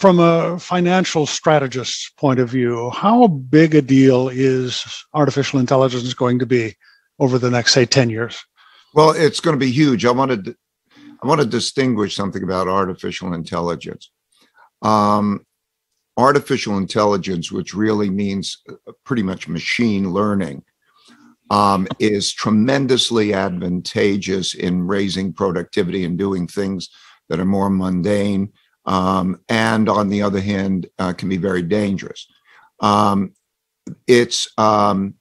from a financial strategist's point of view, how big a deal is artificial intelligence going to be over the next, say, 10 years? Well, it's going to be huge. I wanted to, I want to distinguish something about artificial intelligence. Um, artificial intelligence, which really means uh, pretty much machine learning, um, is tremendously advantageous in raising productivity and doing things that are more mundane. Um, and on the other hand, uh, can be very dangerous. Um, it's um,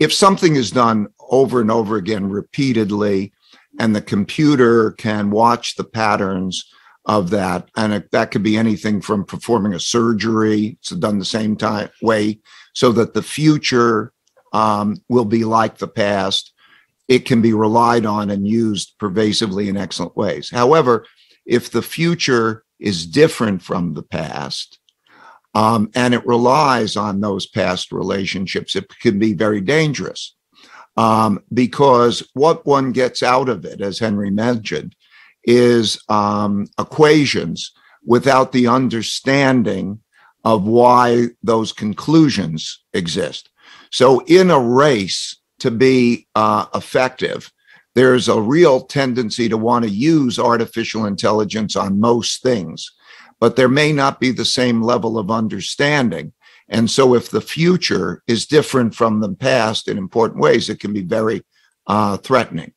if something is done over and over again repeatedly, and the computer can watch the patterns of that, and it, that could be anything from performing a surgery, it's done the same time way, so that the future um, will be like the past. It can be relied on and used pervasively in excellent ways. However, if the future is different from the past, um, and it relies on those past relationships, it can be very dangerous. Um, because what one gets out of it, as Henry mentioned, is um, equations without the understanding of why those conclusions exist. So, in a race to be uh, effective, there's a real tendency to want to use artificial intelligence on most things, but there may not be the same level of understanding. And so, if the future is different from the past in important ways, it can be very uh, threatening.